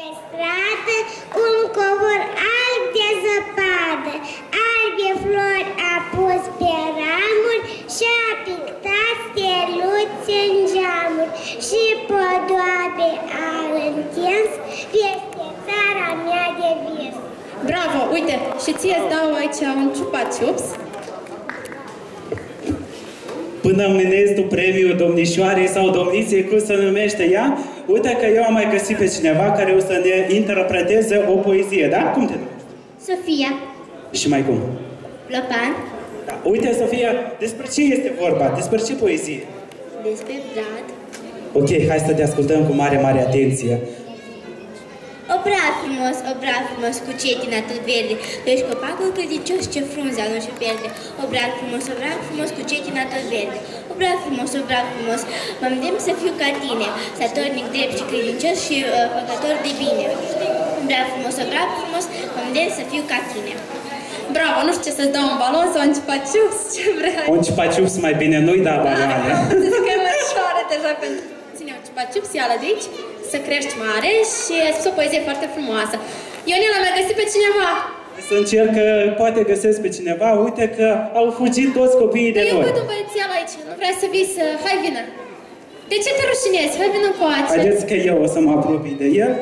Pe stradă un covor alb de zăpadă, albe flori a pus pe ramuri și a pictat steluțe în geamuri și podoabe a întins peste țara mea de vis. Bravo, uite, și ție îți dau aici un ciupa ciups. Până mânezi tu premiul domnișoarei sau domniției, cum se numește ea, uite că eu am mai găsit pe cineva care o să ne interpreteze o poezie, da? Cum te numești? Sofia, Și mai cum? Lopan, Da. Uite, Sofia, despre ce este vorba? Despre ce poezie? despre Brad, Ok, hai să te ascultăm cu mare, mare atenție. Obrat frumos, obrat frumos, cu cetina tot verde, Deci copacul credincios ce frunza nu și pierde. Obrat frumos, obrat frumos, cu cetina tot verde. Obrat frumos, obrat frumos, mă îndemn să fiu ca tine, satornic drept și credincios și uh, făcător de bine. Obrat frumos, obrat frumos, mă îndemn să fiu ca tine. Bravo, nu știu ce să-ți dau un balon sau un ciupa ciups, ce vrei. Un ciupaciups mai bine nu-i da baloane. Zic că e mai ușoară deja pentru... Ține un ciupa ciups, ia-l de aici, să crești mare și a spus o poezie foarte frumoasă. Ionela mi-a găsit pe cineva. Să încerc că poate găsesc pe cineva. Uite că au fugit toți copiii de Eu noi. văd un băiețel aici, nu vrea să vii să... Hai, vină. De ce te rușinezi? Hai, vină încoace. Haideți că eu o să mă apropii de el.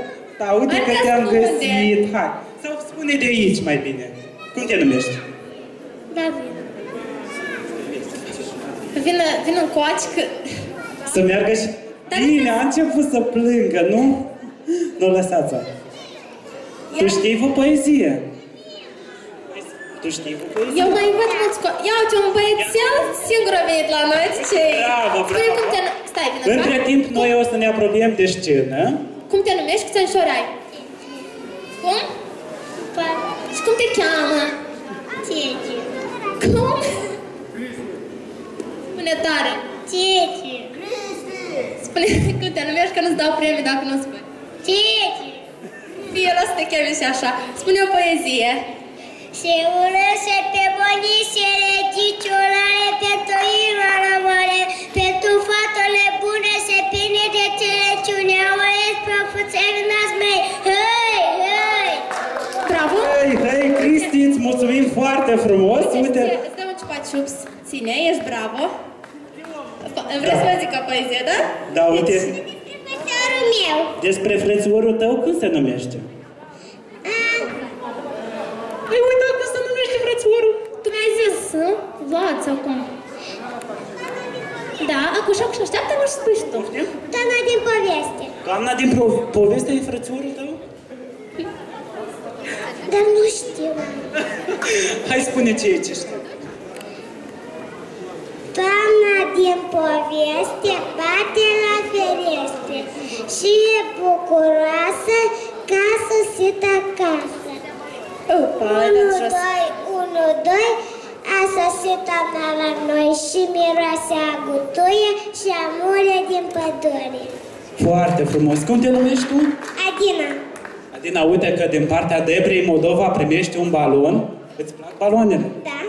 Da, uite Hai că că te-am spune. găsit. Hai. Sau spune de aici mai bine. Cum te numești? David. Vină, vină încoace că... Să meargă și... Dar Bine, a început să plângă, nu? Nu lăsați -o. Tu știi o poezie? Tu știi o poezie? Eu mai văd mulți co- Ia uite, un băiețel singur a venit la noi, ce Bravo, Spune bravo. cum te... nu- Stai, vină Între încoace. timp, noi o să ne apropiem de scenă. Cum te numești? Câți anișori ai? Cum? Și cum te cheamă? Cici. Cum? Spune tare. Cici. Spune cum te numești, că nu-ți dau premii dacă nu spui. Cici. Fie ăla să te cheme și așa. Spune o poezie. Se urăse pe bunișele, ciciulare, pentru irma rămâne, pentru fetele bune se pine de celeciune, auiesc prăfuțeni nas mei, hei, hei! Bravo! Hei, hei, Cristi, îți mulțumim foarte frumos. Uite, Îți dau un ciupa ciups. Ține, ești bravo. Vrei să vă zic o poezie, da? da, uite, Profesorul meu, despre frățiorul tău, cum se numește? Păi uite cum se numește frățiorul. Tu mi-ai zis, nu? Vlad sau cum? Da, acum și acum așteaptă nu și spui și tu. doamna din poveste, Doamna din pro- poveste e frățiorul tău? dar nu știu. Hai spune ce e ce știu. Doamna din poveste bate la ferestre și e bucuroasă ca sosit acasă. Opa, Unu, dați jos. doi, unu, doi, a sosit doamna la noi și miroase a gutuie și a mure din pădure. Foarte frumos. Cum te numești tu? Adina, Adina, uite că din partea Debrei Moldova primești un balon. Îți plac baloanele? da?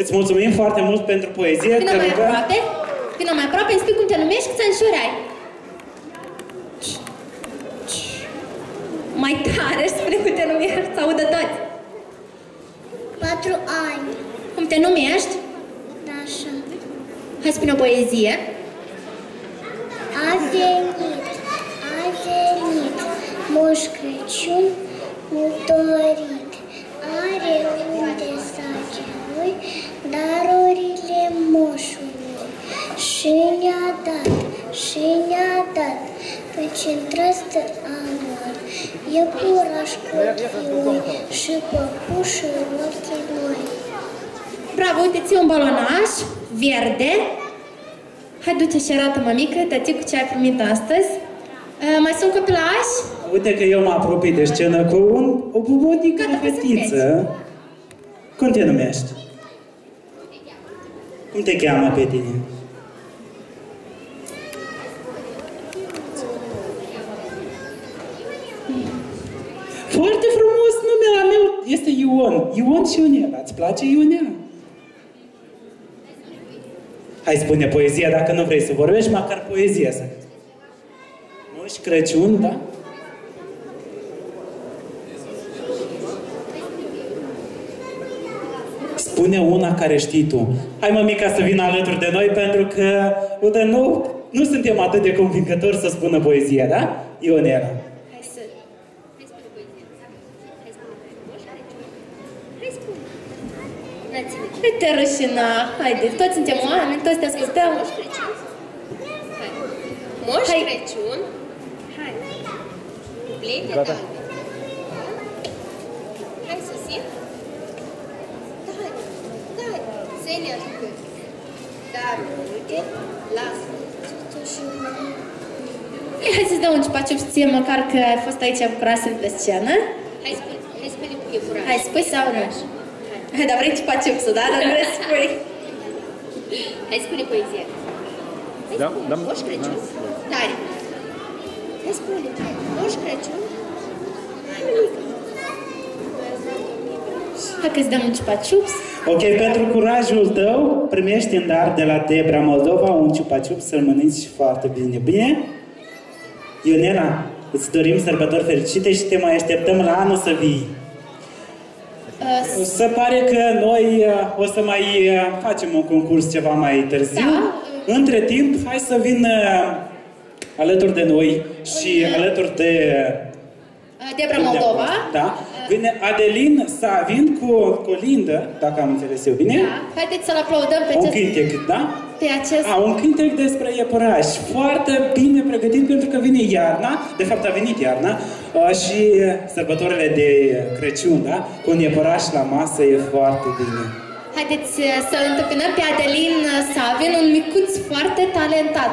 Îți mulțumim foarte mult pentru poezie. Vino Te mai rugăm- aproape. Vino mai aproape, îmi spui cum te numești, câți anișori ai. Mai tare, spune cum te numești, să audă toți. Patru ani. Cum te numești? Da, așa. Hai spune o poezie. A venit, a venit, Moș Crăciun mult dorit. Pe ce de amor. E puraș copilul și păpușul ochii noi. Bravo, uite, ți un balonaș verde. Hai, du-te și arată, mămică, tăticu, ce ai primit astăzi. Uh, mai sunt copilași? Uite că eu mă apropii de scenă cu un, o bubonică Gata, poți să fetiță. Cum te numești? Cum te cheamă pe tine? Foarte frumos numele meu este Ion. Ion și Ionela. Îți place Ionela? Hai spune poezia dacă nu vrei să vorbești, măcar poezia să și Crăciun, da? Spune una care știi tu. Hai mămica să vină alături de noi pentru că, uite, nu, nu suntem atât de convingători să spună poezia, da? Ionela. Nu te rușina. Haide, toți suntem oameni, toți te ascultăm. Moș Crăciun. Hai. Moș Hai. Crăciun. Hai. Cuplete Gata. talbe. Hai să simt. Da, hai. Da, hai. Să ne ascultăm. Dar uite, lasă. Ei, Hai să-ți dau un ciupa-ciup ție, măcar că ai fost aici cu crasele pe scenă. Hai spune, hai spune cu iepuraș. Hai, spui sau nu? Hai. Hai, dar vrei ciupa-ciupsul, da? Dar nu vrei să spui. Hai spune poezia. Hai Da, spune. da. Moș Crăciun. Tare. Hai spune. Moș Crăciun. Hai, mămică. Hai că-ți dăm un ciupa-ciups. Ok, pentru curajul tău, primești în dar de la Debra Moldova un ciupa-ciup să-l mănânci foarte bine. Bine? Ionela, îți dorim sărbători fericite și te mai așteptăm la anul să vii. Uh, Se pare că noi uh, o să mai uh, facem un concurs ceva mai târziu. Da. Între timp, hai să vină alături de noi și alături de... uh, Debra Moldova. Da. Vine Adelin Savin cu Colindă, dacă am înțeles eu bine. Da. Haideți să-l aplaudăm pe Un acest... cântec, da? Pe acest... A, un cântec despre iepuraș. Foarte bine pregătit pentru că vine iarna, de fapt a venit iarna, uh, și sărbătorile de Crăciun, da? Cu un iepuraș la masă e foarte bine. Haideți uh, să-l întâmpinăm pe Adelin uh, Savin, un micuț foarte talentat.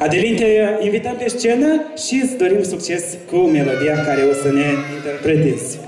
Adelin, te invităm pe scenă și îți dorim succes cu melodia care o să ne interpretezi.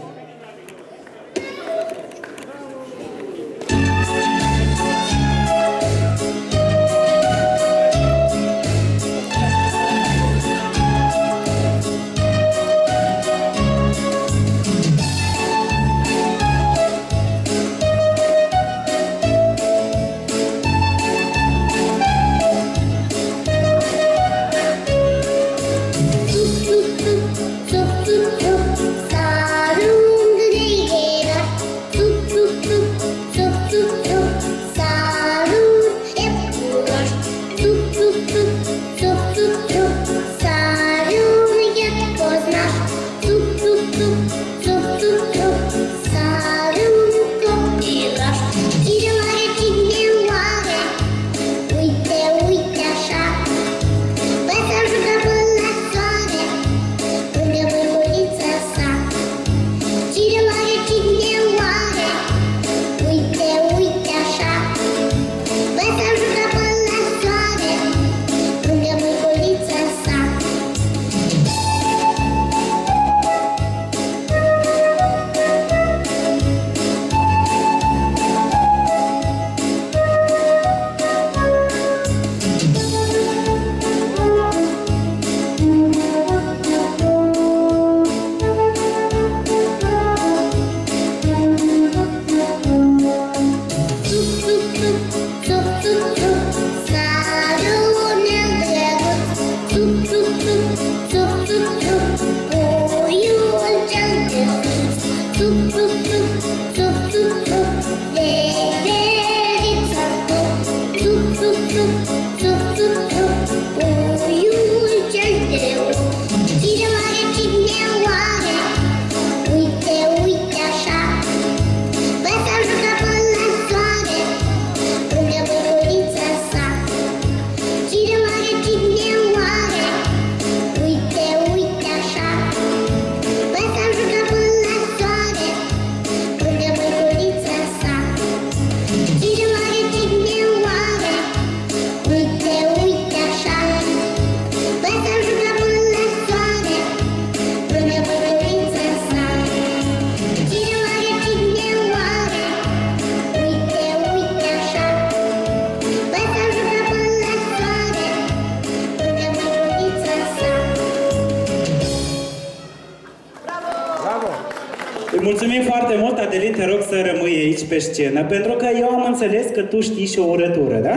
te rog să rămâi aici pe scenă, pentru că eu am înțeles că tu știi și o urătură, da?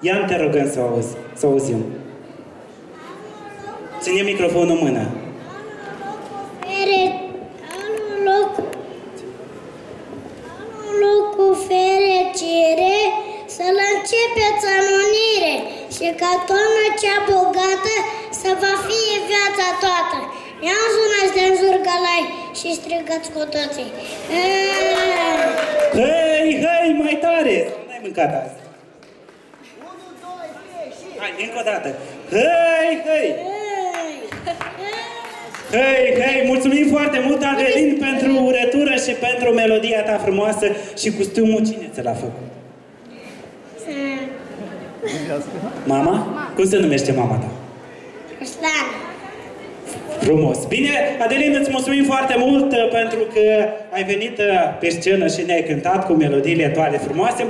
Ia te rugăm să, auzi, să auzim. Ține microfonul în mână. Anul loc, anul cu fericire, să-l începeți anunire și ca toamnă cea bogată să va fie viața toată. Ia-mi zunați de-n zurgălai, și strigați cu toții. Eee! Hei, hei, mai tare! N-ai mâncat azi. Hai, încă o dată. Hei, hei! Hei, hei, mulțumim foarte mult, Adelin, pentru urătură și pentru melodia ta frumoasă și costumul cine ți l-a făcut? Mama? Cum se numește mama ta? Ruslan. Frumos. Bine, Adelin, îți mulțumim foarte mult uh, pentru că ai venit uh, pe scenă și ne-ai cântat cu melodiile tale frumoase.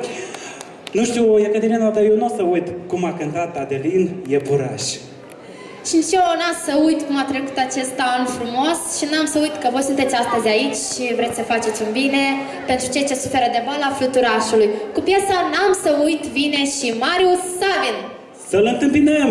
Nu știu, Ecaterina, dar eu nu o să uit cum a cântat Adelin Iepuraș. Și nici eu n-am să uit cum a trecut acest an frumos și n-am să uit că voi sunteți astăzi aici și vreți să faceți un bine pentru cei ce suferă de boala fluturașului. Cu piesa N-am să uit vine și Marius Savin. Să-l întâmpinăm!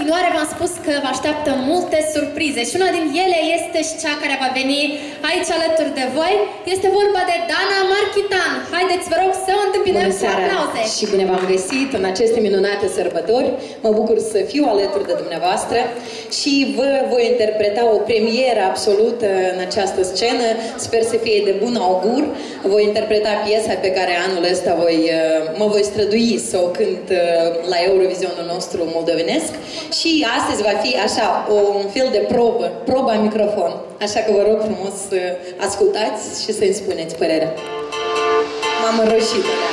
Senhor, avança para vă așteaptă multe surprize și una din ele este și cea care va veni aici alături de voi. Este vorba de Dana Marchitan. Haideți, vă rog, să o întâmpinăm Bună cu aplauze! Și bine v-am găsit în aceste minunate sărbători. Mă bucur să fiu alături de dumneavoastră și vă voi interpreta o premieră absolută în această scenă. Sper să fie de bun augur. Voi interpreta piesa pe care anul ăsta voi, uh, mă voi strădui să o cânt uh, la Eurovisionul nostru moldovenesc și astăzi va fi fi așa o, un fel de probă, proba microfon. Așa că vă rog frumos să ascultați și să-mi spuneți părerea. M-am înroșit, da.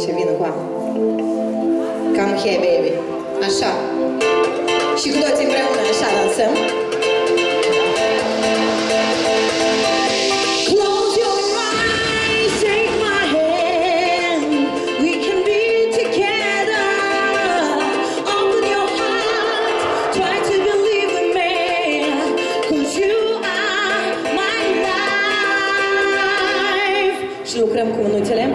și vină cu apă. Cam hey baby. Așa. Și cu toți împreună așa dansăm. lucrăm cu mânuțele.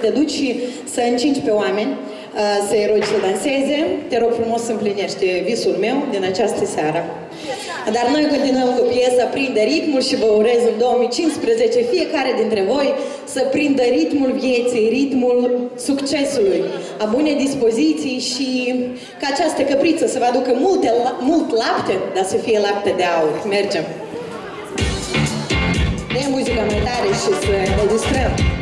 te duci și să încinci pe oameni, uh, să-i rogi să danseze. Te rog frumos să împlinești visul meu din această seară. Dar noi continuăm cu piesa Prinde ritmul și vă urez în 2015 fiecare dintre voi să prindă ritmul vieții, ritmul succesului, a bune dispoziții și ca această căpriță să vă aducă multe, mult lapte, dar să fie lapte de aur. Mergem! De muzica mai tare și să ne distrăm!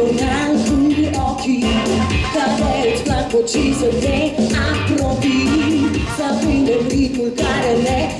personal între ochii Care îți plac, pot să vină apropii ritmul care ne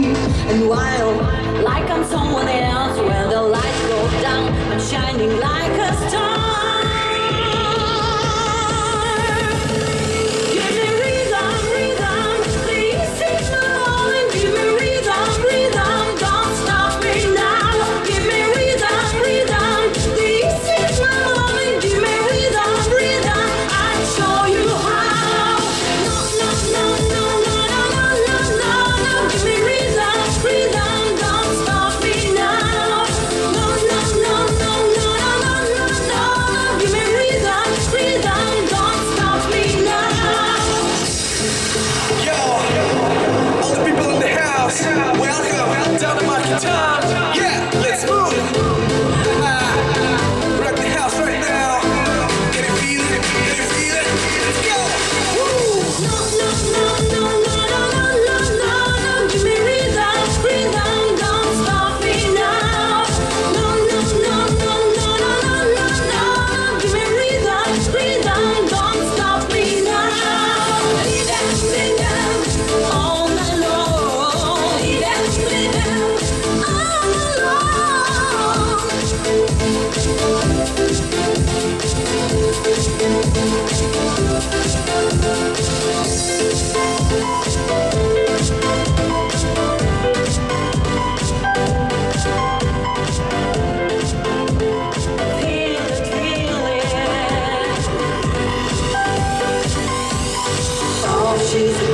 choose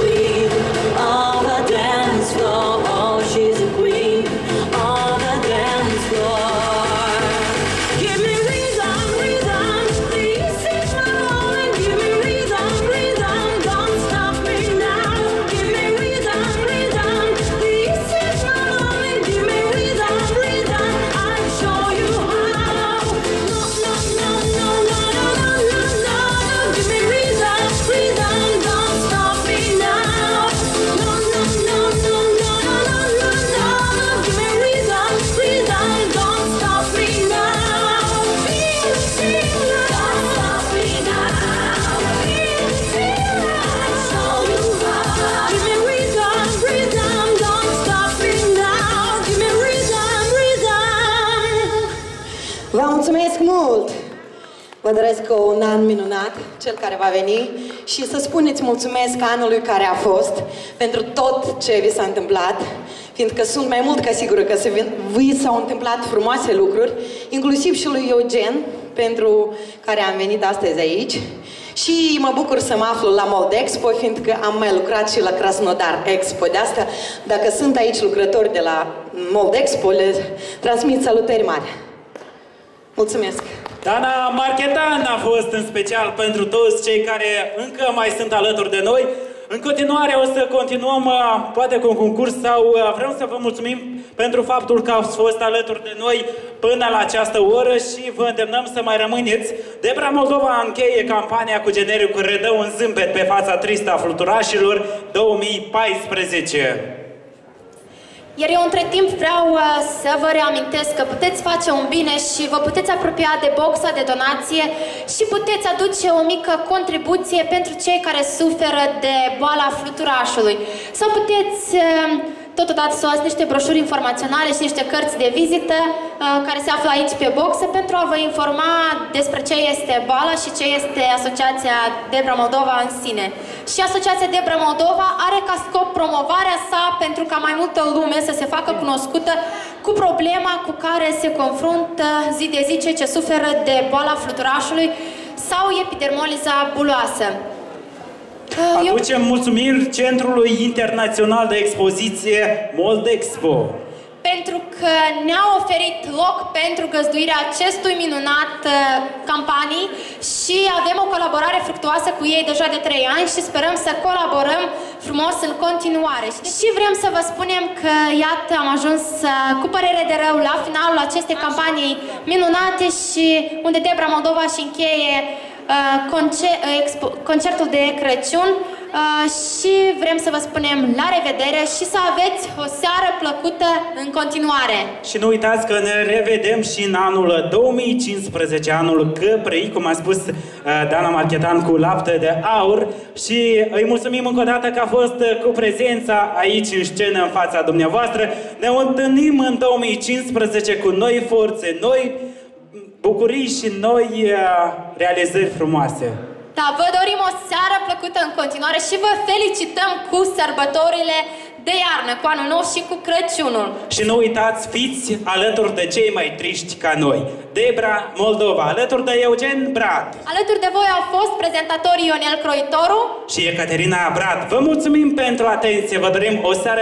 Vă doresc un an minunat, cel care va veni, și să spuneți mulțumesc anului care a fost pentru tot ce vi s-a întâmplat, fiindcă sunt mai mult ca sigură că se vi s-au întâmplat frumoase lucruri, inclusiv și lui Eugen, pentru care am venit astăzi aici. Și mă bucur să mă aflu la Moldexpo, fiindcă am mai lucrat și la Krasnodar Expo. De asta, dacă sunt aici lucrători de la Moldexpo, le transmit salutări mari. Mulțumesc! Dana Marchetan a fost în special pentru toți cei care încă mai sunt alături de noi. În continuare o să continuăm uh, poate cu un concurs sau uh, vreau să vă mulțumim pentru faptul că ați fost alături de noi până la această oră și vă îndemnăm să mai rămâneți. Debra Moldova încheie campania cu genericul Redă un zâmbet pe fața tristă a fluturașilor 2014. Iar eu între timp vreau uh, să vă reamintesc că puteți face un bine și vă puteți apropia de boxa de donație și puteți aduce o mică contribuție pentru cei care suferă de boala fluturașului. Sau puteți uh, totodată să luați niște broșuri informaționale și niște cărți de vizită uh, care se află aici pe boxă pentru a vă informa despre ce este boala și ce este Asociația Debra Moldova în sine. Și Asociația Debra Moldova are ca scop promovarea sa pentru ca mai multă lume să se facă cunoscută cu problema cu care se confruntă zi de zi cei ce suferă de boala fluturașului sau epidermoliza buloasă. Uh, eu- Aducem mulțumiri Centrului Internațional de Expoziție Moldexpo. pentru că ne-a oferit loc pentru găzduirea acestui minunat uh, campanii și avem o colaborare fructuoasă cu ei deja de 3 ani și sperăm să colaborăm frumos în continuare. Și vrem să vă spunem că, iată, am ajuns uh, cu părere de rău la finalul acestei campanii minunate și unde Debra Moldova și încheie uh, conce- uh, expo- concertul de Crăciun uh, și vrem să vă spunem la revedere și să aveți o seară plăcută în continuare. Și nu uitați că ne revedem și în anul 2015, anul Căprei, cum a spus uh, Dana Marchetan cu lapte de aur și îi mulțumim încă o dată că a fost uh, cu prezența aici în scenă în fața dumneavoastră. Ne întâlnim în 2015 cu noi forțe, noi bucurii și noi uh, realizări frumoase. Da, vă dorim o seară plăcută în continuare și vă felicităm cu sărbătorile de iarnă, cu anul nou și cu Crăciunul. Și nu uitați, fiți alături de cei mai triști ca noi. Debra Moldova, alături de Eugen Brad Alături de voi au fost prezentatorii Ionel Croitoru, și Ecaterina Brad. Vă mulțumim pentru atenție, vă dorim o seară